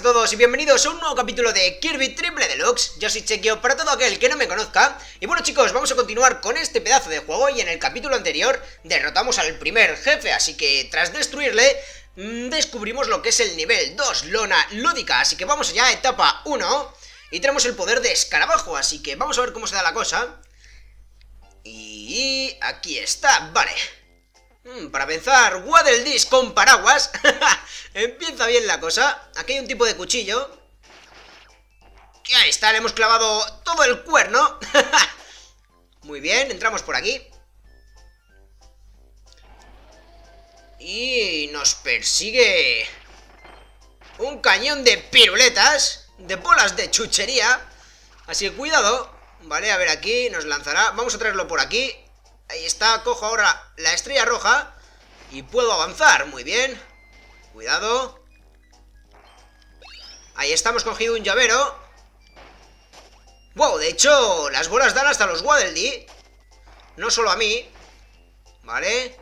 a todos y bienvenidos a un nuevo capítulo de Kirby Triple Deluxe. Yo soy Chequio para todo aquel que no me conozca. Y bueno chicos, vamos a continuar con este pedazo de juego Y en el capítulo anterior derrotamos al primer jefe Así que tras destruirle, mmm, descubrimos lo que es el nivel 2, Lona Lúdica. Así que vamos allá, etapa 1 Y tenemos el poder de escarabajo, así que vamos a ver cómo se da la cosa. Y aquí está, vale. Mm, para pensar, Waddle con paraguas. Empieza bien la cosa. Aquí hay un tipo de cuchillo. Y ahí está, le hemos clavado todo el cuerno. Muy bien, entramos por aquí. Y nos persigue un cañón de piruletas, de bolas de chuchería. Así que cuidado. Vale, a ver aquí, nos lanzará. Vamos a traerlo por aquí. Ahí está, cojo ahora la estrella roja y puedo avanzar. Muy bien. Cuidado. Ahí estamos cogido un llavero. Wow, de hecho, las bolas dan hasta los Waddle No solo a mí. Vale.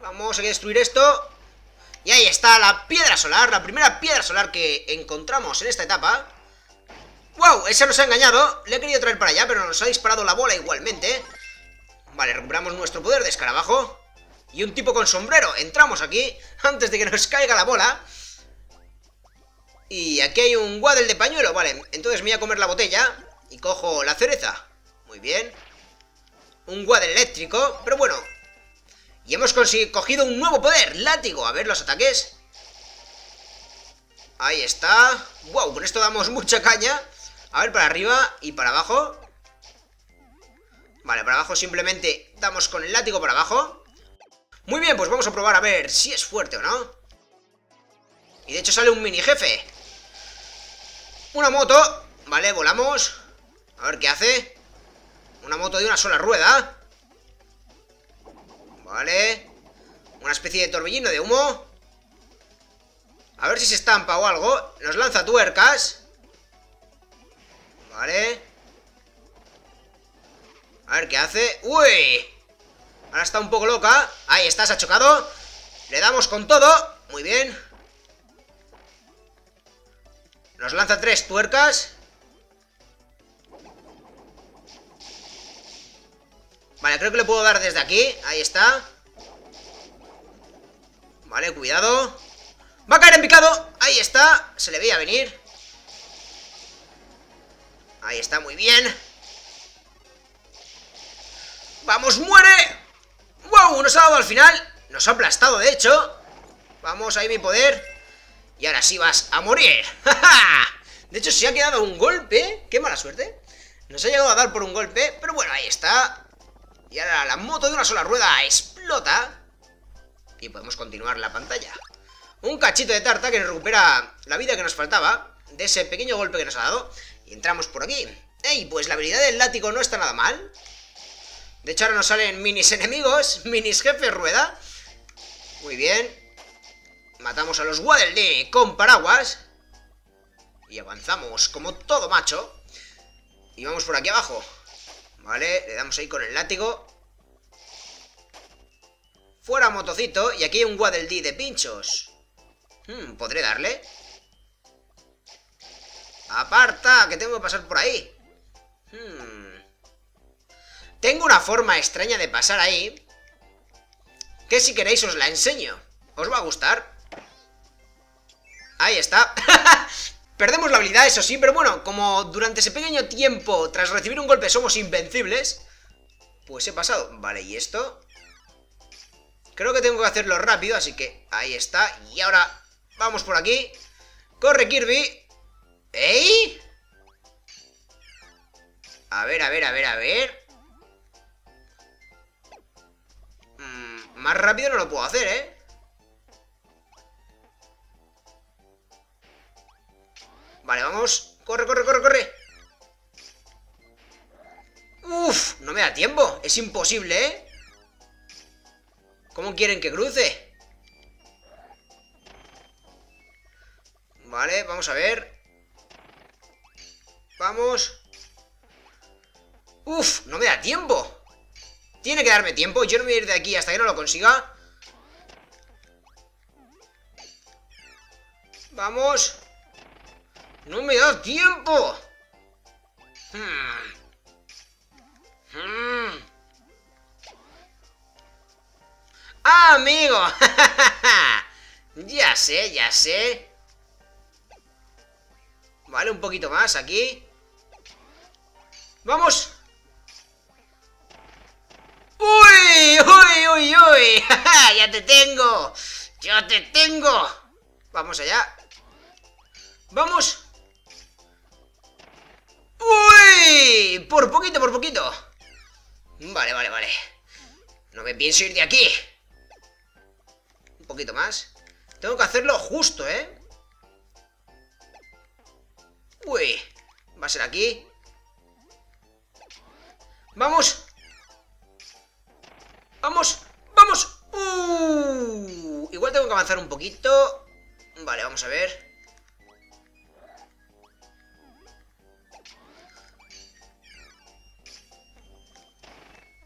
Vamos a destruir esto. Y ahí está la piedra solar, la primera piedra solar que encontramos en esta etapa. ¡Wow! Ese nos ha engañado. Le he querido traer para allá, pero nos ha disparado la bola igualmente. Vale, recuperamos nuestro poder de escarabajo. Y un tipo con sombrero. Entramos aquí antes de que nos caiga la bola. Y aquí hay un waddle de pañuelo. Vale, entonces me voy a comer la botella. Y cojo la cereza. Muy bien. Un waddle eléctrico. Pero bueno. Y hemos cogido un nuevo poder. Látigo. A ver los ataques. Ahí está. Wow, con esto damos mucha caña. A ver, para arriba y para abajo. Vale, para abajo simplemente damos con el látigo para abajo. Muy bien, pues vamos a probar a ver si es fuerte o no. Y de hecho sale un mini jefe. Una moto. Vale, volamos. A ver qué hace. Una moto de una sola rueda. Vale. Una especie de torbellino de humo. A ver si se estampa o algo. Nos lanza tuercas. Vale. A ver qué hace. ¡Uy! Ahora está un poco loca. Ahí está, se ha chocado. Le damos con todo. Muy bien. Nos lanza tres tuercas. Vale, creo que le puedo dar desde aquí. Ahí está. Vale, cuidado. Va a caer en picado. Ahí está. Se le veía venir. Ahí está, muy bien. ¡Vamos, muere! ¡Wow! Nos ha dado al final. Nos ha aplastado, de hecho. Vamos, ahí mi poder. Y ahora sí vas a morir. de hecho, se ha quedado un golpe. ¡Qué mala suerte! Nos ha llegado a dar por un golpe. Pero bueno, ahí está. Y ahora la moto de una sola rueda explota. Y podemos continuar la pantalla. Un cachito de tarta que nos recupera la vida que nos faltaba. De ese pequeño golpe que nos ha dado. Y entramos por aquí. ¡Ey! Pues la habilidad del látigo no está nada mal. De hecho, ahora nos salen minis enemigos, minis jefe rueda. Muy bien. Matamos a los Waddle con paraguas. Y avanzamos como todo macho. Y vamos por aquí abajo. Vale, le damos ahí con el látigo. Fuera motocito. Y aquí hay un Waddle de pinchos. Hmm, ¿Podré darle? ¡Aparta! Que tengo que pasar por ahí. Hmm. Tengo una forma extraña de pasar ahí. Que si queréis os la enseño. ¿Os va a gustar? Ahí está. Perdemos la habilidad, eso sí, pero bueno, como durante ese pequeño tiempo, tras recibir un golpe, somos invencibles, pues he pasado. Vale, ¿y esto? Creo que tengo que hacerlo rápido, así que ahí está. Y ahora vamos por aquí. Corre, Kirby. ¿Eh? A ver, a ver, a ver, a ver. Mm, más rápido no lo puedo hacer, ¿eh? Vale, vamos. Corre, corre, corre, corre. Uf, no me da tiempo. Es imposible, ¿eh? ¿Cómo quieren que cruce? Vale, vamos a ver. Vamos. Uf, no me da tiempo. Tiene que darme tiempo. Yo no me voy a ir de aquí hasta que no lo consiga. Vamos. No me da tiempo. Hmm. Hmm. ¡Ah, amigo! ya sé, ya sé. Vale, un poquito más aquí. ¡Vamos! ¡Uy! ¡Uy, uy, uy! ¡Ya te tengo! ¡Ya te tengo! Vamos allá. ¡Vamos! ¡Uy! Por poquito, por poquito. Vale, vale, vale. No me pienso ir de aquí. Un poquito más. Tengo que hacerlo justo, ¿eh? Uy. Va a ser aquí. ¡Vamos! ¡Vamos! ¡Vamos! Uh, igual tengo que avanzar un poquito. Vale, vamos a ver.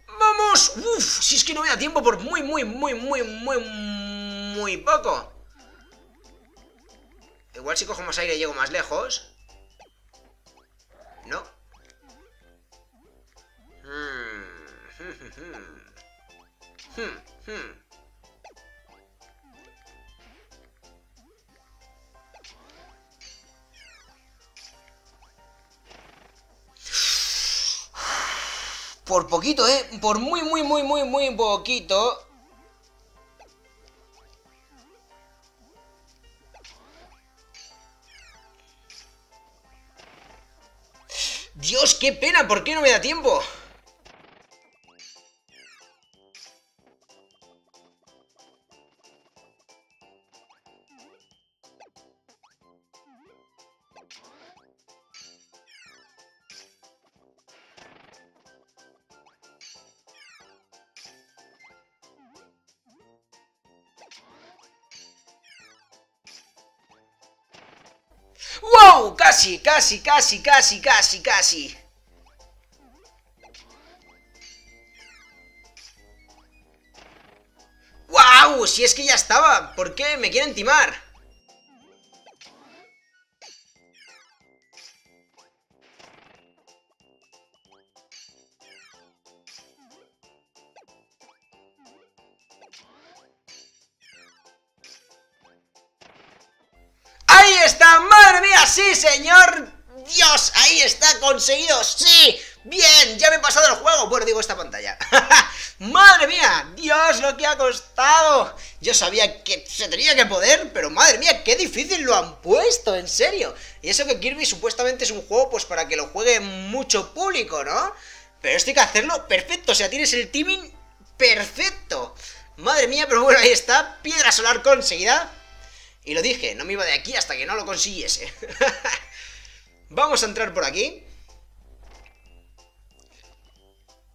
¡Vamos! ¡Uf! Si es que no me da tiempo por muy, muy, muy, muy, muy, muy poco. Igual si cojo más aire llego más lejos. No. Por poquito, ¿eh? Por muy, muy, muy, muy, muy poquito. Dios, qué pena, ¿por qué no me da tiempo? ¡Wow! Casi, casi, casi, casi, casi, casi. ¡Wow! Si es que ya estaba. ¿Por qué me quieren timar? ¡Sí, señor! ¡Dios! ¡Ahí está! ¡Conseguido! ¡Sí! ¡Bien! Ya me he pasado el juego. Bueno, digo esta pantalla. ¡Madre mía! ¡Dios, lo que ha costado! Yo sabía que se tenía que poder, pero madre mía, qué difícil lo han puesto, en serio. Y eso que Kirby supuestamente es un juego pues para que lo juegue mucho público, ¿no? Pero esto hay que hacerlo perfecto, o sea, tienes el timing perfecto. Madre mía, pero bueno, ahí está, piedra solar conseguida. Y lo dije, no me iba de aquí hasta que no lo consiguiese. Vamos a entrar por aquí.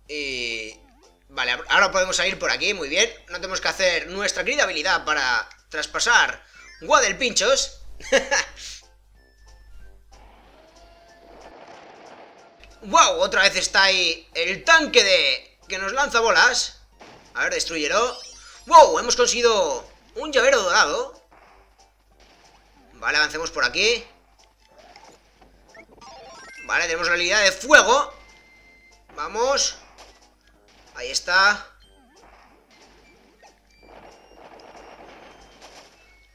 Y... Vale, ahora podemos salir por aquí, muy bien. No tenemos que hacer nuestra querida para traspasar Pinchos. ¡Wow! Otra vez está ahí el tanque de... que nos lanza bolas. A ver, destruyelo. ¡Wow! Hemos conseguido un llavero dorado. Vale, avancemos por aquí. Vale, tenemos la habilidad de fuego. Vamos. Ahí está.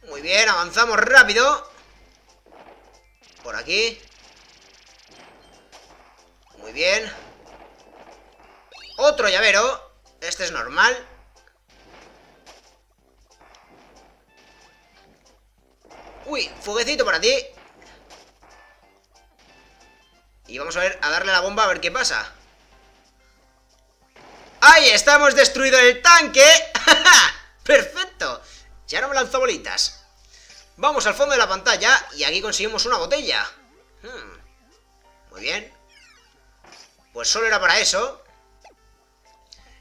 Muy bien, avanzamos rápido. Por aquí. Muy bien. Otro llavero. Este es normal. Uy, fuguecito para ti. Y vamos a ver, a darle la bomba a ver qué pasa. ¡Ahí estamos! ¡Destruido el tanque! ¡Perfecto! Ya no me lanzó bolitas. Vamos al fondo de la pantalla y aquí conseguimos una botella. Hmm. Muy bien. Pues solo era para eso.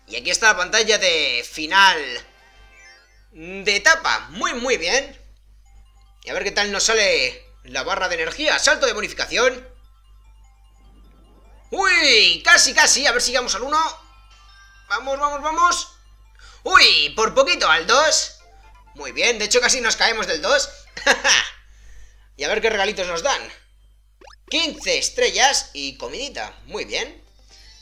Y aquí está la pantalla de final de etapa. Muy, muy bien. A ver qué tal nos sale la barra de energía. Salto de bonificación. ¡Uy! Casi, casi. A ver si llegamos al 1. Vamos, vamos, vamos. ¡Uy! Por poquito al 2. Muy bien, de hecho casi nos caemos del 2. Y a ver qué regalitos nos dan. 15 estrellas y comidita. Muy bien.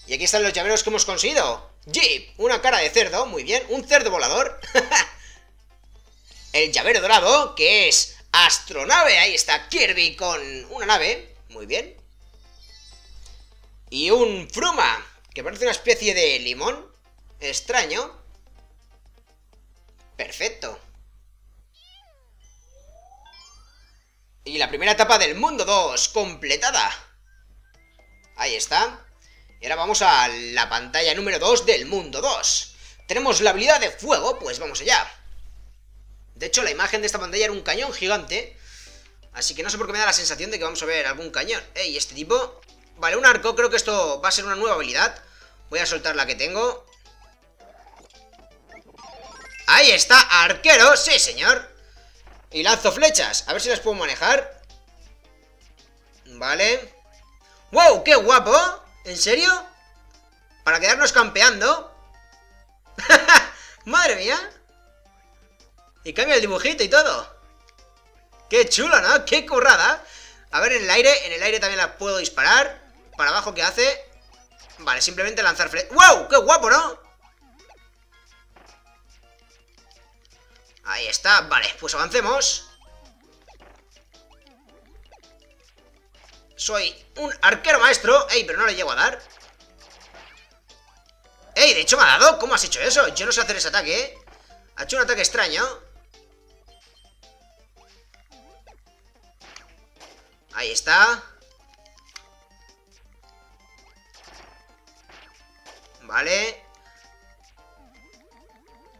Y aquí están los llaveros que hemos conseguido. Jeep, una cara de cerdo, muy bien. Un cerdo volador. El llavero dorado, que es astronave. Ahí está Kirby con una nave. Muy bien. Y un Fruma, que parece una especie de limón. Extraño. Perfecto. Y la primera etapa del mundo 2, completada. Ahí está. Y ahora vamos a la pantalla número 2 del mundo 2. Tenemos la habilidad de fuego, pues vamos allá. De hecho, la imagen de esta pantalla era un cañón gigante. Así que no sé por qué me da la sensación de que vamos a ver algún cañón. Ey, este tipo... Vale, un arco, creo que esto va a ser una nueva habilidad. Voy a soltar la que tengo. Ahí está, arquero, sí señor. Y lanzo flechas, a ver si las puedo manejar. Vale. ¡Wow! ¡Qué guapo! ¿En serio? Para quedarnos campeando. ¡Madre mía! Y cambia el dibujito y todo. ¡Qué chulo, ¿no? ¡Qué currada! A ver, en el aire, en el aire también la puedo disparar. Para abajo, ¿qué hace? Vale, simplemente lanzar flechas. ¡Wow! ¡Qué guapo, ¿no? Ahí está, vale, pues avancemos Soy un arquero maestro Ey, pero no le llego a dar Ey, de hecho me ha dado ¿Cómo has hecho eso? Yo no sé hacer ese ataque, ¿eh? Ha hecho un ataque extraño Ahí está Vale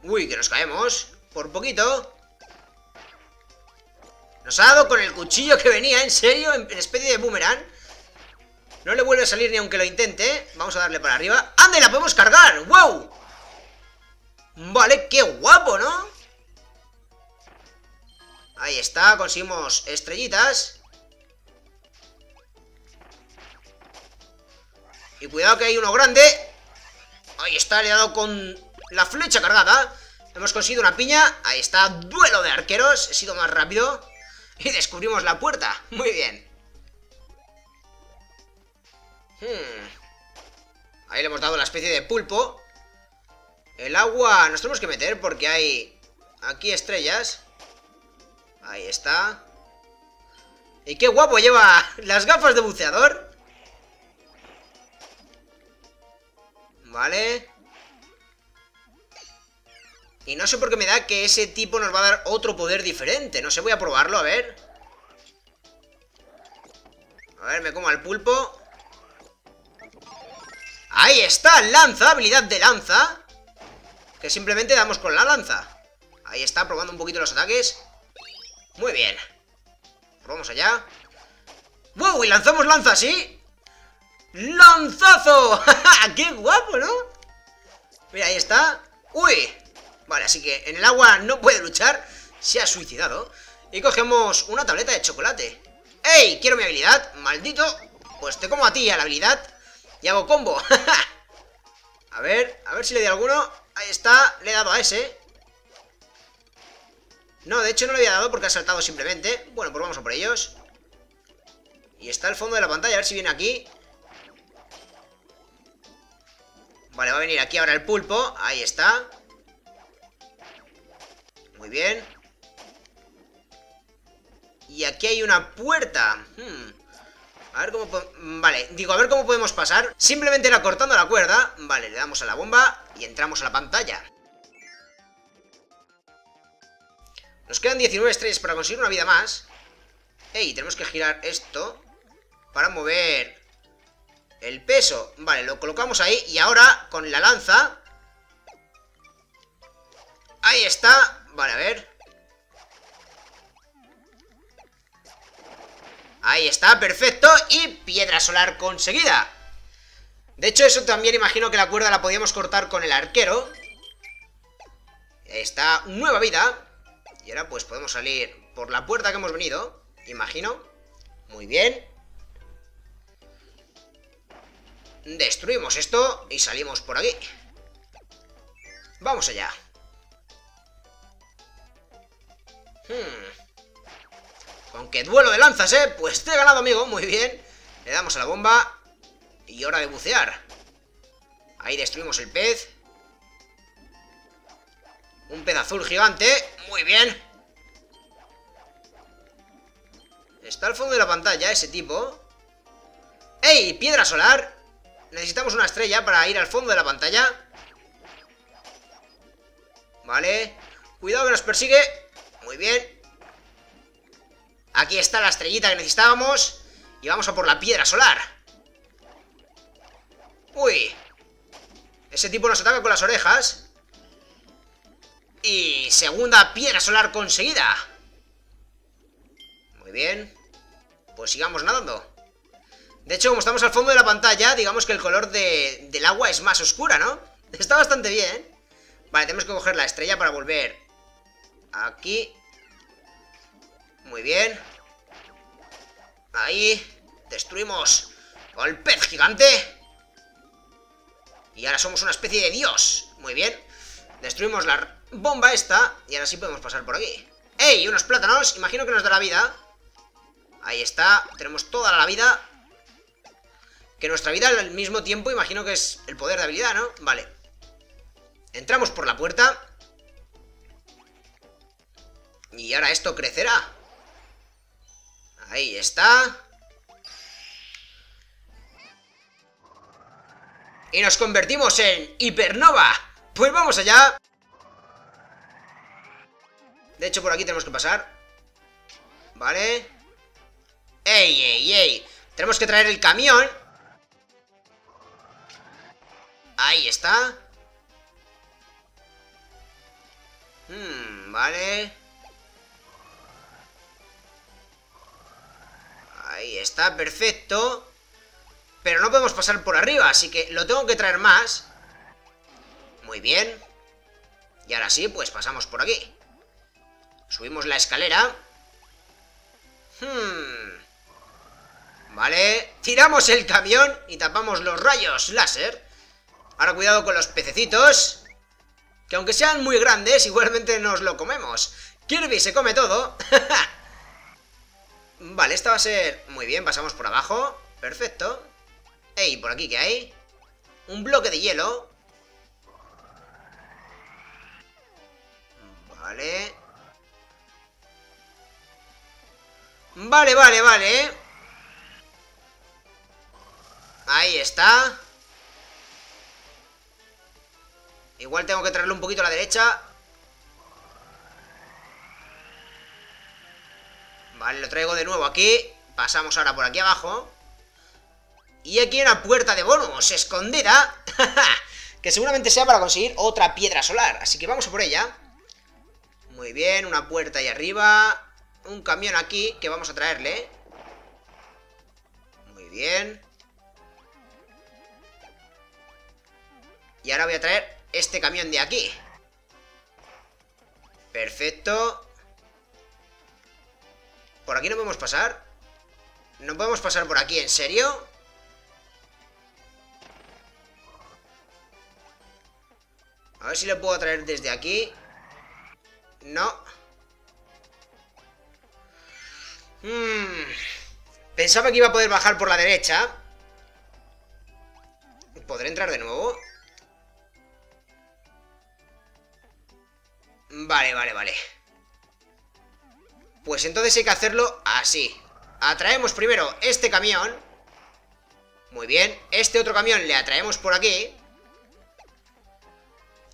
Uy, que nos caemos por poquito. Nos ha dado con el cuchillo que venía, ¿en serio? En, especie de boomerang. No le vuelve a salir ni aunque lo intente. Vamos a darle para arriba. ¡Anda, la podemos cargar! ¡Wow! Vale, qué guapo, ¿no? Ahí está, conseguimos estrellitas. Y cuidado que hay uno grande. Ahí está, le dado con la flecha cargada. Hemos conseguido una piña. Ahí está, duelo de arqueros. He sido más rápido. Y descubrimos la puerta. Muy bien. Hmm. Ahí le hemos dado la especie de pulpo. El agua nos tenemos que meter porque hay aquí estrellas. Ahí está. Y qué guapo lleva las gafas de buceador. Vale. Y no sé por qué me da que ese tipo nos va a dar otro poder diferente. No sé, voy a probarlo, a ver. A ver, me como al pulpo. ¡Ahí está! ¡Lanza! Habilidad de lanza. Que simplemente damos con la lanza. Ahí está, probando un poquito los ataques. Muy bien. Vamos allá. ¡Wow! Y lanzamos lanza, ¿sí? ¡Lanzazo! ¡Qué guapo, ¿no? Mira, ahí está. ¡Uy! Vale, así que en el agua no puede luchar. Se ha suicidado. Y cogemos una tableta de chocolate. ¡Ey! Quiero mi habilidad. Maldito. Pues te como a ti a la habilidad. Y hago combo. a ver, a ver si le di alguno. Ahí está. Le he dado a ese. No, de hecho no le había dado porque ha saltado simplemente. Bueno, pues vamos a por ellos. Y está el fondo de la pantalla. A ver si viene aquí. Vale, va a venir aquí ahora el pulpo. Ahí está. Muy bien. Y aquí hay una puerta. Hmm. A ver cómo... Vale, digo, a ver cómo podemos pasar. Simplemente era cortando la cuerda. Vale, le damos a la bomba y entramos a la pantalla. Nos quedan 19 estrellas para conseguir una vida más. Ey, tenemos que girar esto para mover el peso. Vale, lo colocamos ahí y ahora con la lanza... Ahí está. Vale, a ver. Ahí está, perfecto. Y piedra solar conseguida. De hecho, eso también imagino que la cuerda la podíamos cortar con el arquero. Está nueva vida. Y ahora pues podemos salir por la puerta que hemos venido. Imagino. Muy bien. Destruimos esto y salimos por aquí. Vamos allá. Aunque duelo de lanzas, ¿eh? Pues te he ganado, amigo, muy bien. Le damos a la bomba. Y hora de bucear. Ahí destruimos el pez. Un pez azul gigante. Muy bien. Está al fondo de la pantalla ese tipo. ¡Ey! Piedra solar Necesitamos una estrella para ir al fondo de la pantalla Vale Cuidado que nos persigue Muy bien Aquí está la estrellita que necesitábamos. Y vamos a por la piedra solar. Uy. Ese tipo nos ataca con las orejas. Y segunda piedra solar conseguida. Muy bien. Pues sigamos nadando. De hecho, como estamos al fondo de la pantalla, digamos que el color del agua es más oscura, ¿no? Está bastante bien. Vale, tenemos que coger la estrella para volver aquí muy bien. Ahí. Destruimos al pez gigante. Y ahora somos una especie de dios. Muy bien. Destruimos la bomba esta. Y ahora sí podemos pasar por aquí. ¡Ey! Unos plátanos. Imagino que nos da la vida. Ahí está. Tenemos toda la vida. Que nuestra vida al mismo tiempo imagino que es el poder de habilidad, ¿no? Vale. Entramos por la puerta. Y ahora esto crecerá. Ahí está. Y nos convertimos en Hipernova. Pues vamos allá. De hecho, por aquí tenemos que pasar. Vale. ¡Ey, ey, ey! Tenemos que traer el camión. Ahí está. Hmm, vale. Ahí está, perfecto. Pero no podemos pasar por arriba, así que lo tengo que traer más. Muy bien. Y ahora sí, pues pasamos por aquí. Subimos la escalera. Hmm. Vale. Tiramos el camión y tapamos los rayos láser. Ahora cuidado con los pececitos. Que aunque sean muy grandes, igualmente nos lo comemos. Kirby se come todo. Vale, esta va a ser... Muy bien, pasamos por abajo. Perfecto. Ey, ¿por aquí qué hay? Un bloque de hielo. Vale. Vale, vale, vale. Ahí está. Igual tengo que traerlo un poquito a la derecha. Vale, lo traigo de nuevo aquí. Pasamos ahora por aquí abajo. Y aquí hay una puerta de bonus escondida. que seguramente sea para conseguir otra piedra solar. Así que vamos por ella. Muy bien, una puerta ahí arriba. Un camión aquí que vamos a traerle. Muy bien. Y ahora voy a traer este camión de aquí. Perfecto. ¿Por aquí no podemos pasar? ¿No podemos pasar por aquí? ¿En serio? A ver si le puedo traer desde aquí. No. Hmm. Pensaba que iba a poder bajar por la derecha. ¿Podré entrar de nuevo? Vale, vale, vale. Pues entonces hay que hacerlo así. Atraemos primero este camión. Muy bien. Este otro camión le atraemos por aquí.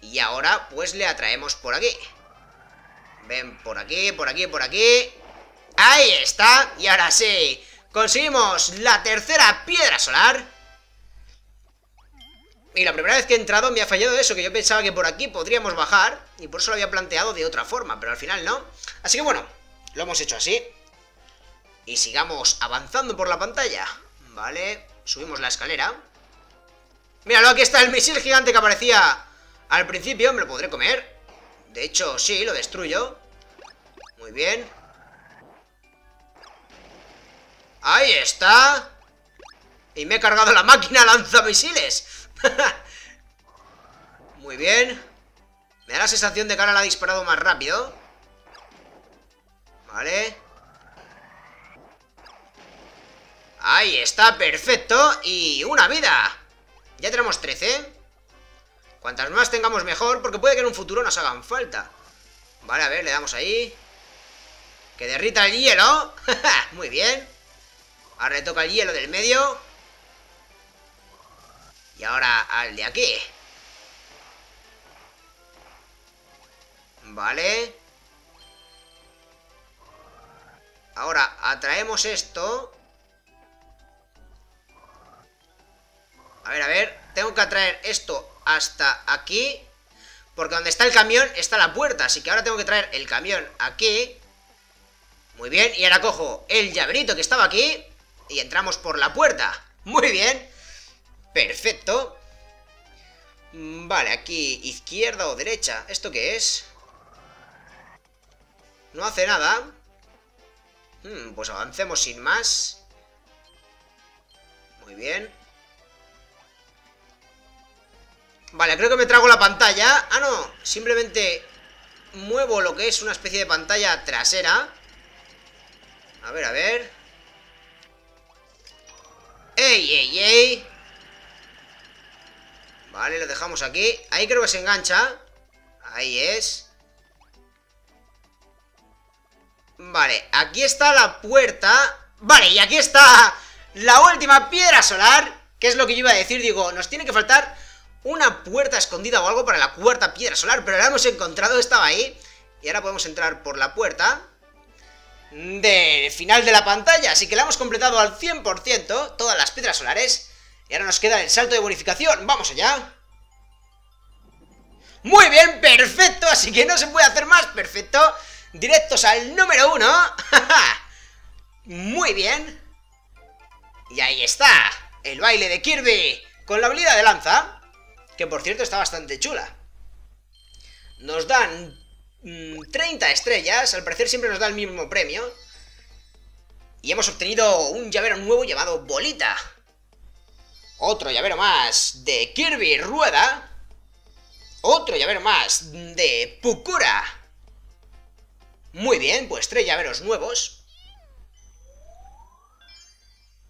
Y ahora pues le atraemos por aquí. Ven por aquí, por aquí, por aquí. Ahí está. Y ahora sí. Conseguimos la tercera piedra solar. Y la primera vez que he entrado me ha fallado eso, que yo pensaba que por aquí podríamos bajar. Y por eso lo había planteado de otra forma, pero al final no. Así que bueno, lo hemos hecho así. Y sigamos avanzando por la pantalla. Vale, subimos la escalera. Míralo, aquí está el misil gigante que aparecía al principio. Me lo podré comer. De hecho, sí, lo destruyo. Muy bien. Ahí está. Y me he cargado la máquina lanzamisiles. Muy bien. Me da la sensación de que ahora la ha disparado más rápido. Vale. Ahí está, perfecto. Y una vida. Ya tenemos 13. Cuantas más tengamos mejor, porque puede que en un futuro nos hagan falta. Vale, a ver, le damos ahí. Que derrita el hielo. Muy bien. Ahora le toca el hielo del medio. Y ahora al de aquí. Vale. Ahora atraemos esto. A ver, a ver. Tengo que atraer esto hasta aquí. Porque donde está el camión está la puerta. Así que ahora tengo que traer el camión aquí. Muy bien. Y ahora cojo el llaverito que estaba aquí. Y entramos por la puerta. Muy bien. Perfecto. Mm, vale, aquí izquierda o derecha. ¿Esto qué es? No hace nada. Hmm, pues avancemos sin más. Muy bien. Vale, creo que me trago la pantalla. Ah, no. Simplemente muevo lo que es una especie de pantalla trasera. A ver, a ver. ¡Ey, ey, ey! Vale, lo dejamos aquí. Ahí creo que se engancha. Ahí es. Vale, aquí está la puerta. Vale, y aquí está la última piedra solar. Que es lo que yo iba a decir. Digo, nos tiene que faltar una puerta escondida o algo para la cuarta piedra solar, pero la hemos encontrado, estaba ahí. Y ahora podemos entrar por la puerta del final de la pantalla, así que la hemos completado al 100%, todas las piedras solares. Y ahora nos queda el salto de bonificación, ¡vamos allá! Muy bien, perfecto, así que no se puede hacer más, perfecto. Directos al número uno. Muy bien. Y ahí está, el baile de Kirby con la habilidad de lanza. Que por cierto está bastante chula. Nos dan 30 mm, estrellas, al parecer siempre nos da el mismo premio. Y hemos obtenido un llavero nuevo llamado Bolita. Otro llavero más de Kirby Rueda. Otro llavero más de Pukura. Muy bien, pues tres llaveros nuevos.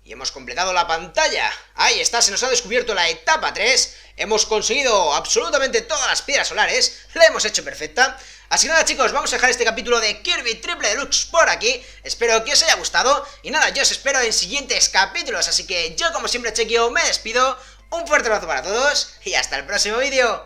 Y hemos completado la pantalla. Ahí está, se nos ha descubierto la etapa 3. Hemos conseguido absolutamente todas las piedras solares. La hemos hecho perfecta. Así que nada chicos, vamos a dejar este capítulo de Kirby Triple Deluxe por aquí. Espero que os haya gustado. Y nada, yo os espero en siguientes capítulos. Así que yo como siempre Chequio me despido. Un fuerte abrazo para todos y hasta el próximo vídeo.